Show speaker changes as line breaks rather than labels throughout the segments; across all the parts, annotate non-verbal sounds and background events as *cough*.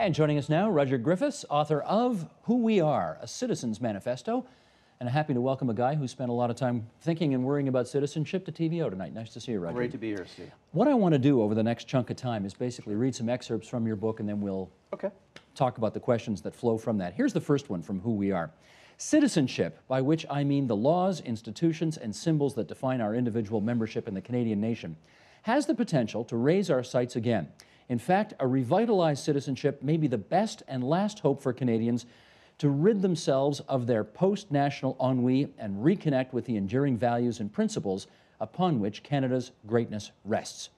And joining us now, Rudyard Griffiths, author of Who We Are, a Citizen's Manifesto. And I'm happy to welcome a guy who spent a lot of time thinking and worrying about citizenship to TVO tonight. Nice to see you, Rudyard.
Great to be here, Steve.
What I want to do over the next chunk of time is basically read some excerpts from your book and then we'll
Okay.
talk about the questions that flow from that. Here's the first one from Who We Are. Citizenship, by which I mean the laws, institutions, and symbols that define our individual membership in the Canadian nation, has the potential to raise our sights again. In fact, a revitalized citizenship may be the best and last hope for Canadians to rid themselves of their post national ennui and reconnect with the enduring values and principles upon which Canada's greatness rests.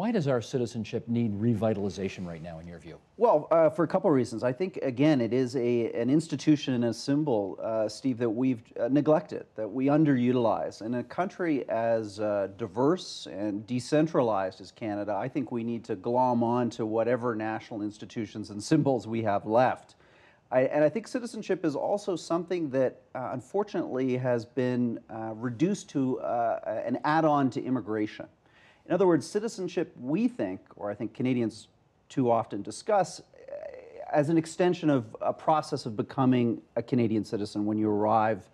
Why does our citizenship need revitalization right now, in your view?
Well, uh, for a couple of reasons. I think, again, it is a, an institution and a symbol, uh, Steve, that we've uh, neglected, that we underutilize. In a country as uh, diverse and decentralized as Canada, I think we need to glom on to whatever national institutions and symbols we have left. I, and I think citizenship is also something that uh, unfortunately has been uh, reduced to an add on to immigration. In other words, citizenship, we think, or I think Canadians too often discuss, eh, as an extension of a process of becoming a Canadian citizen when you arrive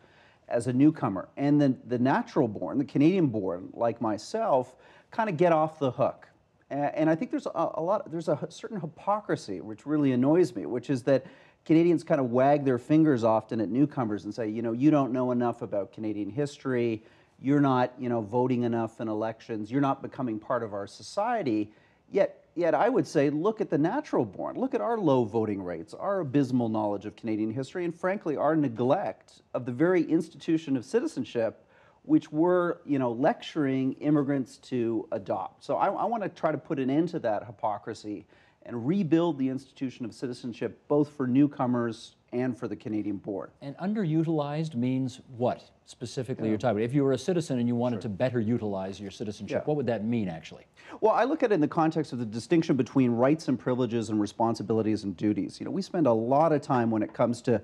as a newcomer. And then the natural born, the Canadian born, like myself, kind of get off the hook. And I think there's a, a lot, there's a certain hypocrisy which really annoys me, which is that Canadians kind of wag their fingers often at newcomers and say, you know, you don't know enough about Canadian history you're not, you know, voting enough in elections, you're not becoming part of our society. Yet, yet I would say, look at the natural born. Look at our low voting rates, our abysmal knowledge of Canadian history, and frankly, our neglect of the very institution of citizenship, which we're, you know, lecturing immigrants to adopt. So I, I want to try to put an end to that hypocrisy and rebuild the institution of citizenship, both for newcomers and for the Canadian board.
And underutilized means what specifically yeah. you're talking about? If you were a citizen and you wanted sure. to better utilize your citizenship, yeah. what would that mean actually?
Well, I look at it in the context of the distinction between rights and privileges and responsibilities and duties. You know, we spend a lot of time when it comes to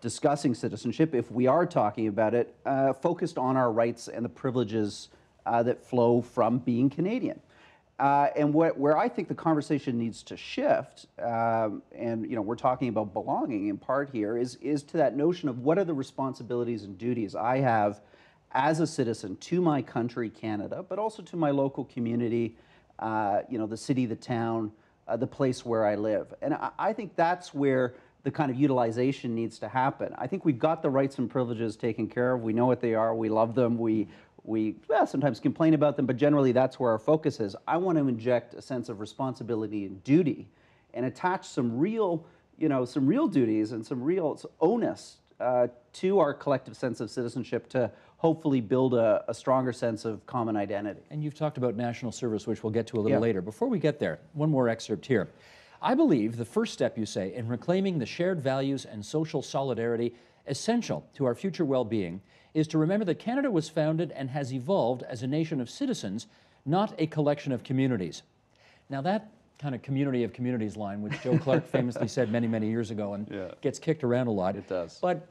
discussing citizenship, if we are talking about it, uh, focused on our rights and the privileges uh, that flow from being Canadian. Uh, and what, where I think the conversation needs to shift, um, and you know, we're talking about belonging in part here, is, is to that notion of what are the responsibilities and duties I have as a citizen to my country, Canada, but also to my local community, uh, you know, the city, the town, uh, the place where I live. And I, I think that's where the kind of utilization needs to happen. I think we've got the rights and privileges taken care of. We know what they are. We love them. We, we well, sometimes complain about them, but generally that's where our focus is. I want to inject a sense of responsibility and duty and attach some real, you know, some real duties and some real onus uh, to our collective sense of citizenship to hopefully build a, a, stronger sense of common identity.
And you've talked about national service, which we'll get to a little yeah. later. Before we get there, one more excerpt here. I believe the first step, you say, in reclaiming the shared values and social solidarity essential to our future well being is to remember that Canada was founded and has evolved as a nation of citizens, not a collection of communities. Now, that kind of community of communities line, which Joe Clark *laughs* famously said many, many years ago and yeah. gets kicked around a lot.
It does.
But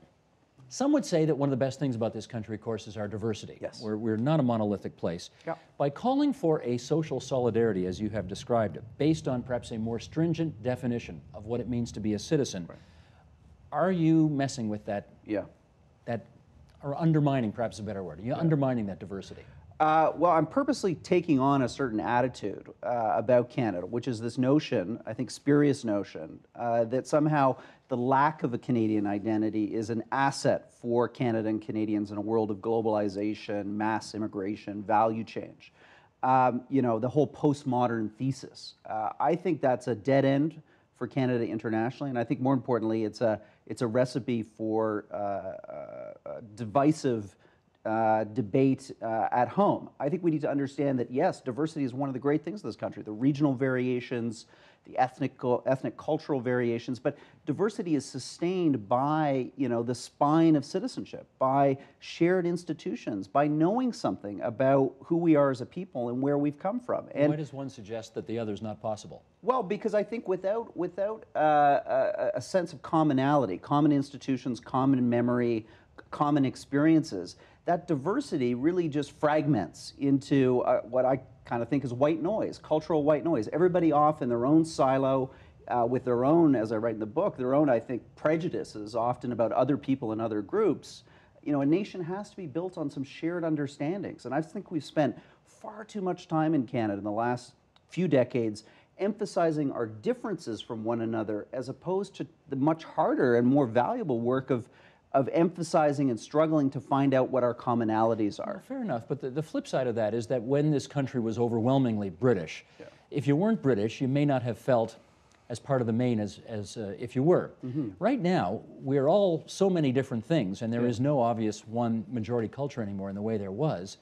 some would say that one of the best things about this country, of course, is our diversity.
Yes.
We're, we're not a monolithic place.
Yeah.
By calling for a social solidarity, as you have described it, based on perhaps a more stringent definition of what it means to be a citizen, right. Are you messing with that,
yeah.
that or undermining, perhaps a better word. You're yeah. undermining that diversity.
Uh, well, I'm purposely taking on a certain attitude uh, about Canada, which is this notion, I think spurious notion, uh, that somehow the lack of a Canadian identity is an asset for Canada and Canadians in a world of globalization, mass immigration, value change. Um, you know, the whole postmodern thesis. Uh, I think that's a dead end for Canada internationally, and I think more importantly, it's a it's a recipe for uh, uh, divisive uh, debate uh, at home. I think we need to understand that yes, diversity is one of the great things of this country. The regional variations, the ethnic, ethnic cultural variations, but diversity is sustained by you know the spine of citizenship, by shared institutions, by knowing something about who we are as a people and where we've come from.
And why does one suggest that the other is not possible?
Well, because I think without without uh, a, a sense of commonality, common institutions, common memory, common experiences, that diversity really just fragments into uh, what I kind of think is white noise, cultural white noise. Everybody off in their own silo, uh, with their own, as I write in the book, their own, I think, prejudices, often about other people and other groups. You know, a nation has to be built on some shared understandings. And I think we've spent far too much time in Canada in the last few decades emphasizing our differences from one another as opposed to the much harder and more valuable work of, of emphasizing and struggling to find out what our commonalities are.
Fair enough, but the, the flip side of that is that when this country was overwhelmingly British, yeah. if you weren't British, you may not have felt as part of the Maine as, as uh, if you were. Mm-hmm. Right now, we're all so many different things, and there yeah. is no obvious one majority culture anymore in the way there was,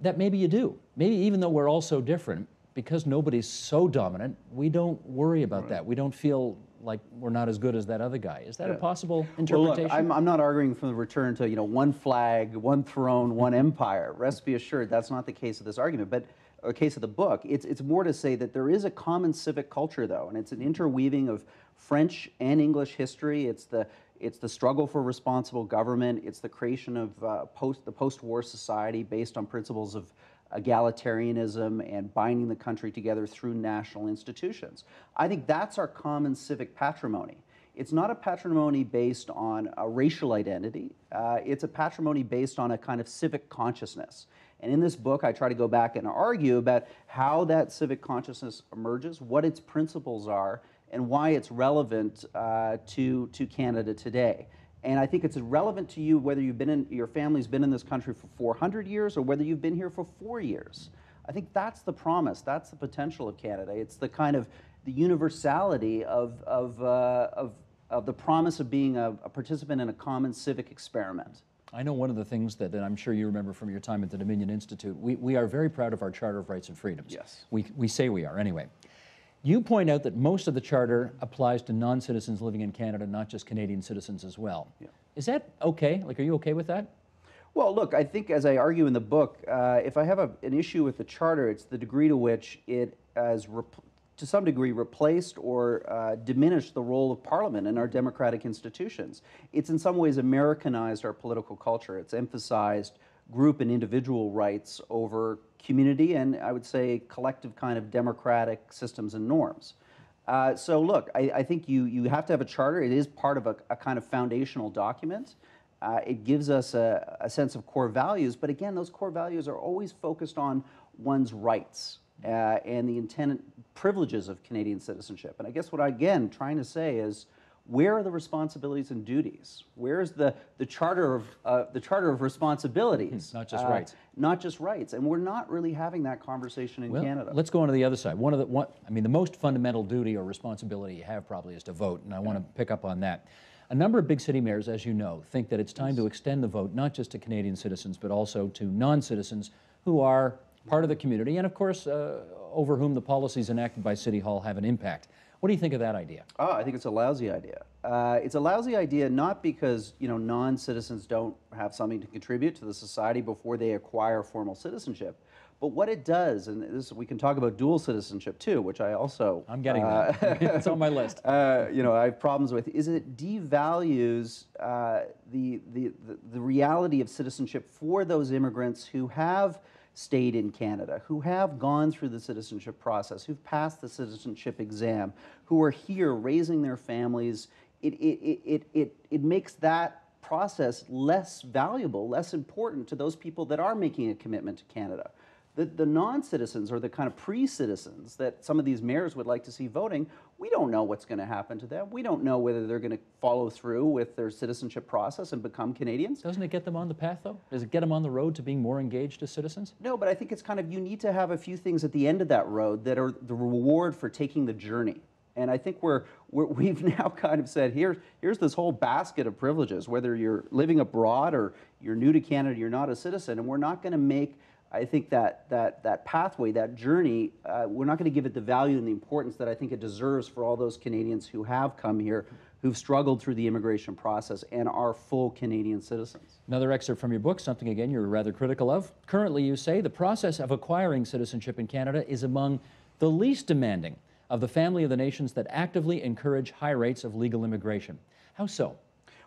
that maybe you do. Maybe even though we're all so different, because nobody's so dominant, we don't worry about right. that. We don't feel like we're not as good as that other guy. Is that yeah. a possible interpretation?
Well, look, I'm, I'm not arguing from the return to you know one flag, one throne, one empire. Rest be assured, that's not the case of this argument. But a case of the book. It's, it's more to say that there is a common civic culture, though, and it's an interweaving of French and English history. It's the, it's the struggle for responsible government. It's the creation of uh, post, the post-war society based on principles of egalitarianism and binding the country together through national institutions. I think that's our common civic patrimony. It's not a patrimony based on a racial identity. Uh, it's a patrimony based on a kind of civic consciousness. And in this book, I try to go back and argue about how that civic consciousness emerges, what its principles are, and why it's relevant uh, to, to Canada today. And I think it's relevant to you whether you've been in, your family's been in this country for 400 years or whether you've been here for four years. I think that's the promise, that's the potential of Canada. It's the kind of the universality of, of, uh, of, of the promise of being a, a participant in a common civic experiment.
I know one of the things that, that I'm sure you remember from your time at the Dominion Institute. We, we are very proud of our Charter of Rights and Freedoms.
Yes.
We, we say we are, anyway. You point out that most of the Charter applies to non citizens living in Canada, not just Canadian citizens as well. Yeah. Is that okay? Like, are you okay with that?
Well, look, I think as I argue in the book, uh, if I have a, an issue with the Charter, it's the degree to which it has to some degree replaced or uh, diminished the role of Parliament in our democratic institutions. It's in some ways Americanized our political culture. It's emphasized group and individual rights over community and I would say collective kind of democratic systems and norms. Uh, so look, I, I, think you, you have to have a charter. It is part of a, a kind of foundational document. Uh, it gives us a, a sense of core values, but again, those core values are always focused on one's rights uh, and the intended privileges of Canadian citizenship. And I guess what I, again, trying to say is, where are the responsibilities and duties? Where's the, the charter of uh, the charter of responsibilities?
not just uh, rights.
Not just rights, and we're not really having that conversation in
well,
Canada.
Let's go on to the other side. One of the one, I mean, the most fundamental duty or responsibility you have probably is to vote, and I yeah. want to pick up on that. A number of big city mayors, as you know, think that it's time yes. to extend the vote not just to Canadian citizens but also to non-citizens who are part of the community, and of course, uh, over whom the policies enacted by City Hall have an impact. What do you think of that idea?
Oh, I think it's a lousy idea. Uh, it's a lousy idea not because you know non-citizens don't have something to contribute to the society before they acquire formal citizenship, but what it does, and this we can talk about dual citizenship too, which I also
I'm getting uh, that. *laughs* it's on my list. *laughs*
Uh, you know, I have problems with. Is it devalues uh, the, the the the reality of citizenship for those immigrants who have stayed in Canada, who have gone through the citizenship process, who've passed the citizenship exam, who are here raising their families, it, it, it, it, it makes that process less valuable, less important to those people that are making a commitment to Canada. The, the non-citizens or the kind of pre-citizens that some of these mayors would like to see voting, we don't know what's going to happen to them. We don't know whether they're going to follow through with their citizenship process and become Canadians.
Doesn't it get them on the path, though? Does it get them on the road to being more engaged as citizens?
No, but I think it's kind of, you need to have a few things at the end of that road that are the reward for taking the journey. And I think we're, we have *laughs* now kind of said, here, here's this whole basket of privileges, whether you're living abroad or you're new to Canada, you're not a citizen, and we're not going to make I think that that that pathway, that journey, uh, we're not going to give it the value and the importance that I think it deserves for all those Canadians who have come here, who've struggled through the immigration process, and are full Canadian citizens.
Another excerpt from your book, something again you're rather critical of. Currently, you say the process of acquiring citizenship in Canada is among the least demanding of the family of the nations that actively encourage high rates of legal immigration. How so?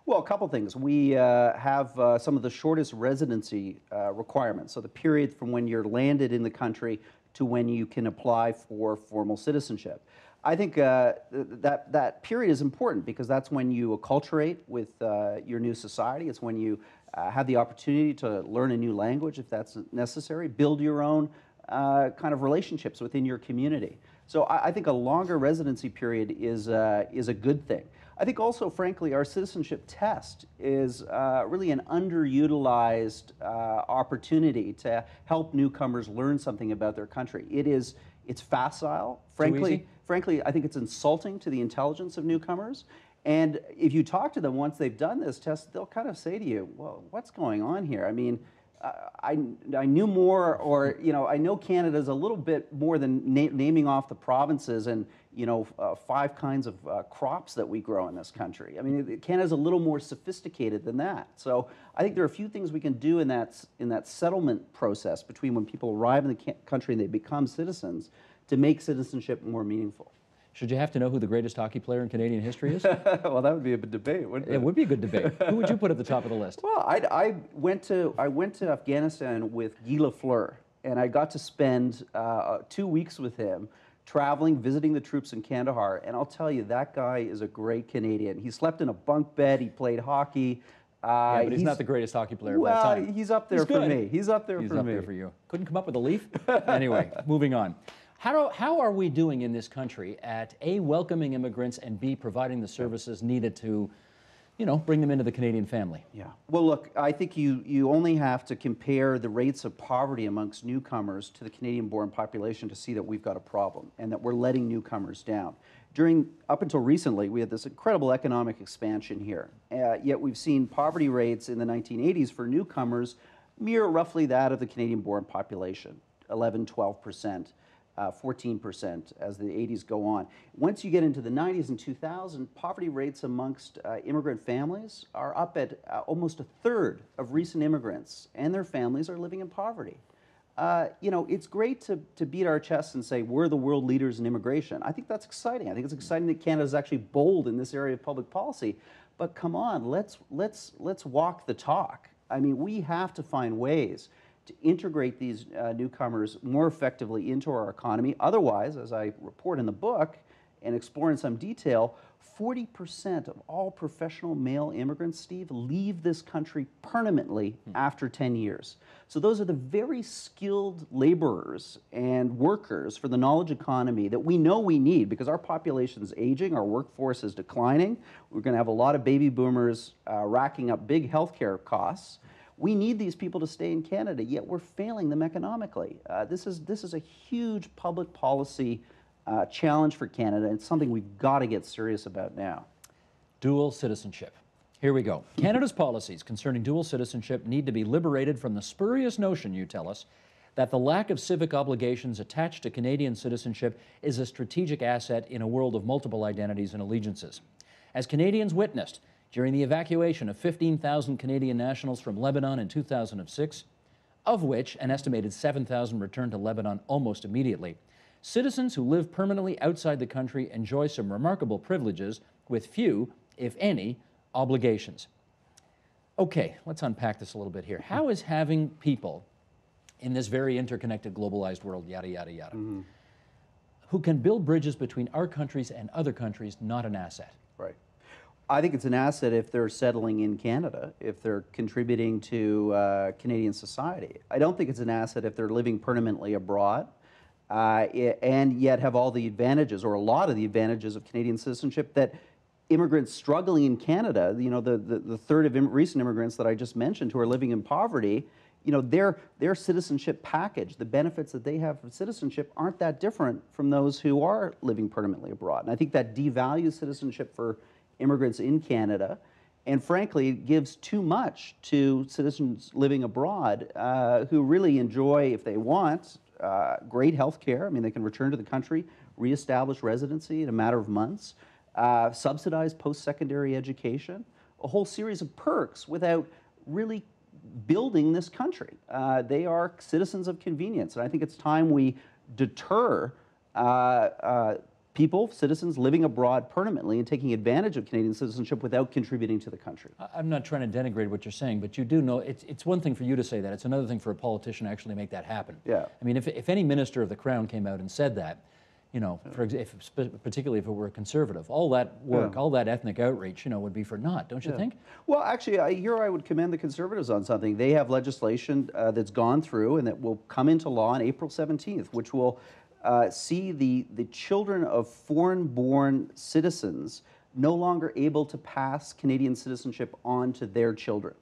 Well, a couple things. We uh, have uh, some of the shortest residency uh, requirements. So the period from when you're landed in the country to when you can apply for formal citizenship. I think uh, that that period is important because that's when you acculturate with uh, your new society. It's when you uh, have the opportunity to learn a new language if that's necessary, build your own kind of relationships within your community. So I, I think a longer residency period is is a good thing. I think also, frankly, our citizenship test is uh, really an underutilized uh, opportunity to help newcomers learn something about their country. It is, it's facile. Frankly, frankly, I think it's insulting to the intelligence of newcomers. And if you talk to them once they've done this test, they'll kind of say to you, "Well, what's going on here?" I mean, I, I knew more, or you know, I know Canada's a little bit more than na- naming off the provinces and you know uh, five kinds of uh, crops that we grow in this country. I mean, Canada's a little more sophisticated than that. So I think there are a few things we can do in that in that settlement process between when people arrive in the country and they become citizens to make citizenship more meaningful.
Should you have to know who the greatest hockey player in Canadian history is? *laughs*
well, that would be a debate, wouldn't
it would be a good debate. *laughs* Who would you put at the top of the list?
Well, I, I went to I went to Afghanistan with Guy Lafleur, and I got to spend uh, two weeks with him, traveling, visiting the troops in Kandahar. And I'll tell you, that guy is a great Canadian. He slept in a bunk bed. He played hockey. Uh,
Yeah, but he's, not the greatest hockey player
well,
of all time.
he's up there
He's
for
good.
me. He's up there
He's
for
up
me.
there for you. Couldn't come up with a leaf? *laughs* anyway, moving on. How, how are we doing in this country at A, welcoming immigrants, and B, providing the services needed to, you know, bring them into the Canadian family?
Yeah. Well, look, I think you, you only have to compare the rates of poverty amongst newcomers to the Canadian born population to see that we've got a problem and that we're letting newcomers down. During, up until recently, we had this incredible economic expansion here. Uh, yet we've seen poverty rates in the 1980s for newcomers mirror roughly that of the Canadian born population 11, 12 percent uh, 14% as the 80s go on. Once you get into the 90s and 2000, poverty rates amongst uh, immigrant families are up at uh, almost a third of recent immigrants, and their families are living in poverty. Uh, you know, it's great to, to beat our chests and say we're the world leaders in immigration. I think that's exciting. I think it's exciting that Canada is actually bold in this area of public policy. But come on, let's, let's, let's walk the talk. I mean, we have to find ways to integrate these uh, newcomers more effectively into our economy. Otherwise, as I report in the book and explore in some detail, 40% of all professional male immigrants, Steve, leave this country permanently after 10 years. So those are the very skilled laborers and workers for the knowledge economy that we know we need because our population is aging, our workforce is declining. We're going to have a lot of baby boomers uh, racking up big healthcare costs. We need these people to stay in Canada, yet we're failing them economically. Uh, this, is, this is a huge public policy uh, challenge for Canada. and It's something we've got to get serious about now.
Dual citizenship. Here we go. *laughs* Canada's policies concerning dual citizenship need to be liberated from the spurious notion, you tell us, that the lack of civic obligations attached to Canadian citizenship is a strategic asset in a world of multiple identities and allegiances. As Canadians witnessed during the evacuation of 15,000 Canadian nationals from Lebanon in 2006, of which an estimated 7,000 returned to Lebanon almost immediately, citizens who live permanently outside the country enjoy some remarkable privileges with few, if any, obligations. Okay, let's unpack this a little bit here. How is having people in this very interconnected, globalized world, yada, yada, yada, mm-hmm. who can build bridges between our countries and other countries not an asset?
I think it's an asset if they're settling in Canada, if they're contributing to uh, Canadian society. I don't think it's an asset if they're living permanently abroad uh, and yet have all the advantages or a lot of the advantages of Canadian citizenship that immigrants struggling in Canada, you know, the, the, the third of Im- recent immigrants that I just mentioned who are living in poverty, you know, their, their citizenship package, the benefits that they have from citizenship aren't that different from those who are living permanently abroad. And I think that devalues citizenship for immigrants in Canada and frankly gives too much to citizens living abroad uh, who really enjoy, if they want, uh, great health care. I mean, they can return to the country, reestablish residency in a matter of months, uh, subsidized post secondary education, a whole series of perks without really building this country. Uh, they are citizens of convenience. And I think it's time we deter uh, uh, people, citizens living abroad permanently and taking advantage of Canadian citizenship without contributing to the country.
I'm not trying to denigrate what you're saying, but you do know it's, it's one thing for you to say that. It's another thing for a politician to actually make that happen.
Yeah.
I mean, if, if any minister of the crown came out and said that, you know, for ex- if, particularly if it were a conservative. All that work,
Yeah.
all that ethnic outreach, you know, would be for naught, don't you think?
Well, actually, I, here I would commend the conservatives on something. They have legislation uh, that's gone through and that will come into law on April 17th, which will uh, see the, the children of foreign born citizens no longer able to pass Canadian citizenship on to their children.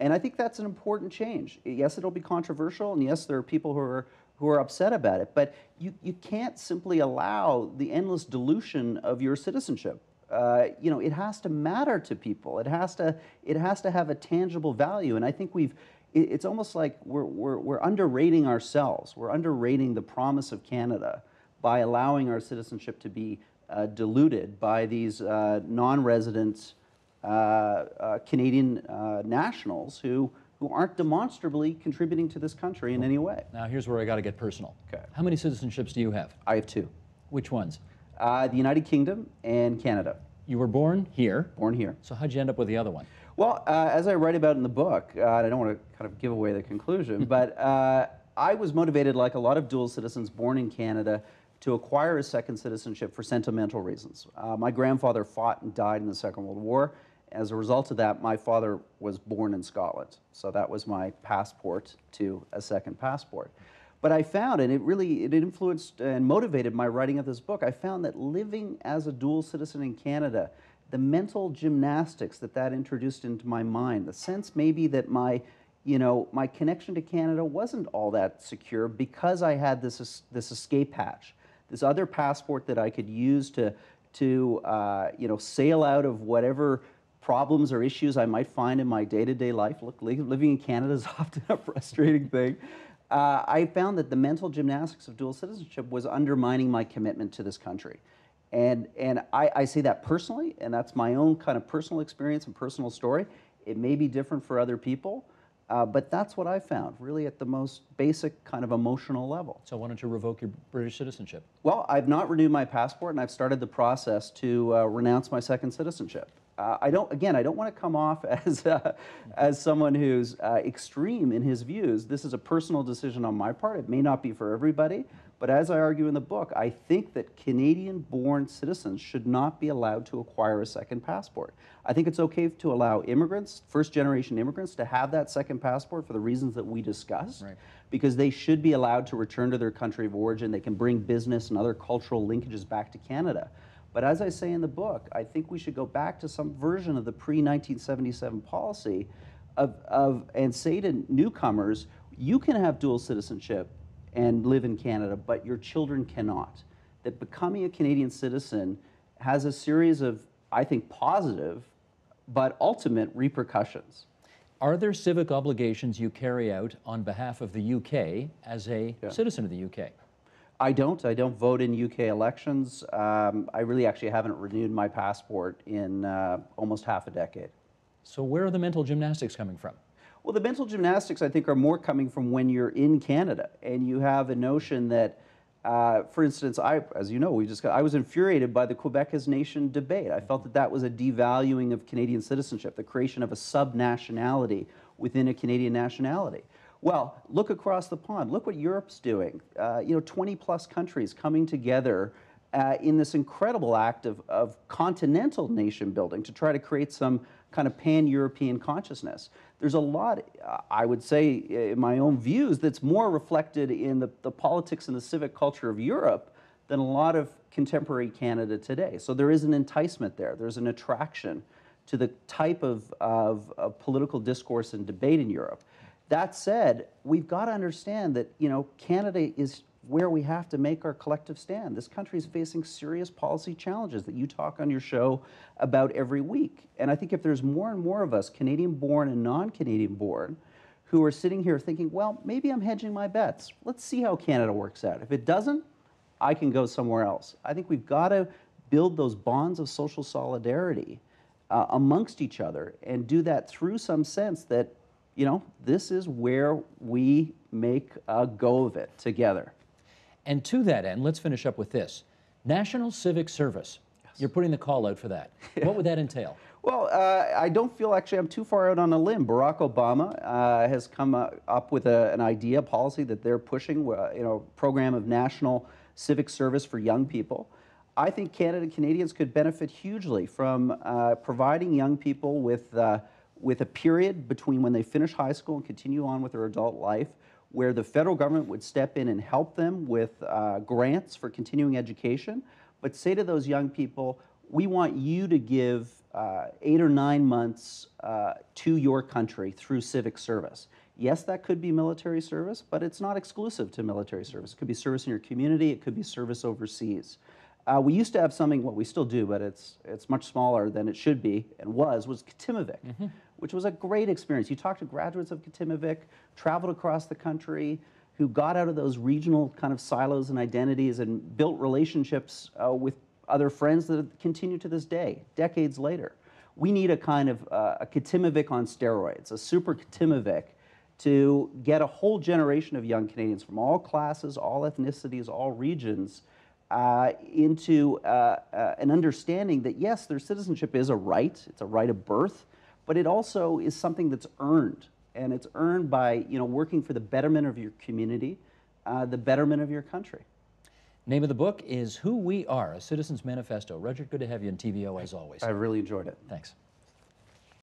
And I think that's an important change. Yes, it'll be controversial, and yes, there are people who are who are upset about it. But you, you can't simply allow the endless dilution of your citizenship. Uh, you know, it has to matter to people. It has to it has to have a tangible value. And I think we've it's almost like we're, we're we're underrating ourselves. We're underrating the promise of Canada by allowing our citizenship to be uh, diluted by these uh, non-resident uh, uh, Canadian uh, nationals who, who aren't demonstrably contributing to this country in any way.
Now, here's where I got to get personal.
Okay.
How many citizenships do you have?
I have two
Which ones?
uh, the United Kingdom and Canada,
You were born here,
born here.
so how'd you end up with the other one?
Well, uh, as I write about in the book, uh, and I don't want to kind of give away the conclusion, *laughs* but uh, I was motivated, like a lot of dual citizens born in Canada, to acquire a second citizenship for sentimental reasons. Uh, my grandfather fought and died in the Second World War. As a result of that, my father was born in Scotland. So that was my passport to a second passport. But I found, and it really it influenced and motivated my writing of this book, I found that living as a dual citizen in Canada, the mental gymnastics that that introduced into my mind, the sense maybe that my, you know, my connection to Canada wasn't all that secure because I had this, this escape hatch, this other passport that I could use to, to uh, you know, sail out of whatever problems or issues I might find in my day-to-day life. Look, living in Canada is *laughs* often a frustrating thing. Uh, I found that the mental gymnastics of dual citizenship was undermining my commitment to this country. And, and I, I say that personally, and that's my own kind of personal experience and personal story. It may be different for other people, uh, but that's what I found, really at the most basic kind of emotional level.
So why don't you revoke your British citizenship?
Well, I've not renewed my passport, and I've started the process to uh, renounce my second citizenship. Uh, I don't. Again, I don't want to come off *laughs* as uh, as someone who's uh, extreme in his views. This is a personal decision on my part. It may not be for everybody, but as I argue in the book, I think that Canadian-born citizens should not be allowed to acquire a second passport. I think it's okay to allow immigrants, first-generation immigrants, to have that second passport for the reasons that we discussed
Right.
because they should be allowed to return to their country of origin. They can bring business and other cultural linkages back to Canada. But as I say in the book, I think we should go back to some version of the pre 1977 policy of, of, and say to newcomers, you can have dual citizenship and live in Canada, but your children cannot. That becoming a Canadian citizen has a series of, I think, positive but ultimate repercussions.
Are there civic obligations you carry out on behalf of the UK as a
Yeah.
citizen of the UK?
I don't. I don't vote in UK elections. Um, I really actually haven't renewed my passport in uh, almost half a decade.
So where are the mental gymnastics coming from?
Well, the mental gymnastics, I think, are more coming from when you're in Canada and you have a notion that, uh, for instance, I, as you know, we just got, I was infuriated by the Quebec as nation debate. I felt that that was a devaluing of Canadian citizenship, the creation of a subnationality within a Canadian nationality. Well, look across the pond. Look what Europe's doing. Uh, you know, 20 plus countries coming together uh, in this incredible act of, of continental nation building to try to create some kind of pan European consciousness. There's a lot, uh, I would say, in my own views, that's more reflected in the, the politics and the civic culture of Europe than a lot of contemporary Canada today. So there is an enticement there, there's an attraction to the type of, of, of political discourse and debate in Europe. That said, we've got to understand that you know Canada is where we have to make our collective stand. This country is facing serious policy challenges that you talk on your show about every week. And I think if there's more and more of us, Canadian-born and non-Canadian-born, who are sitting here thinking, well, maybe I'm hedging my bets. Let's see how Canada works out. If it doesn't, I can go somewhere else. I think we've got to build those bonds of social solidarity uh, amongst each other and do that through some sense that, you know, this is where we make a go of it together.
And to that end, let's finish up with this. National Civic Service. You're putting the call out for that. *laughs* What would that entail?
Well, uh, I don't feel actually I'm too far out on a limb. Barack Obama uh, has come up with a, an idea, policy that they're pushing, uh, you know, program of national civic service for young people. I think Canada and Canadians could benefit hugely from uh, providing young people with, uh, with a period between when they finish high school and continue on with their adult life where the federal government would step in and help them with uh, grants for continuing education, but say to those young people, we want you to give uh, eight or nine months uh, to your country through civic service. Yes, that could be military service, but it's not exclusive to military service. It could be service in your community, it could be service overseas. Uh, we used to have something, well, we still do, but it's, it's much smaller than it should be and was, was Katimavik, mm -hmm. which was a great experience. You talked to graduates of Katimavik, traveled across the country, who got out of those regional kind of silos and identities and built relationships uh, with other friends that continue to this day, decades later. We need a kind of uh, a Katimavik on steroids, a super Katimavik, to get a whole generation of young Canadians from all classes, all ethnicities, all regions uh, into uh, uh, an understanding that yes, their citizenship is a right, it's a right of birth, but it also is something that's earned. And it's earned by you know, working for the betterment of your community, uh, the betterment of your country.
Name of the book is Who We Are, a Citizen's Manifesto. Rudyard, good to have you in TVO as always.
I really enjoyed it.
Thanks.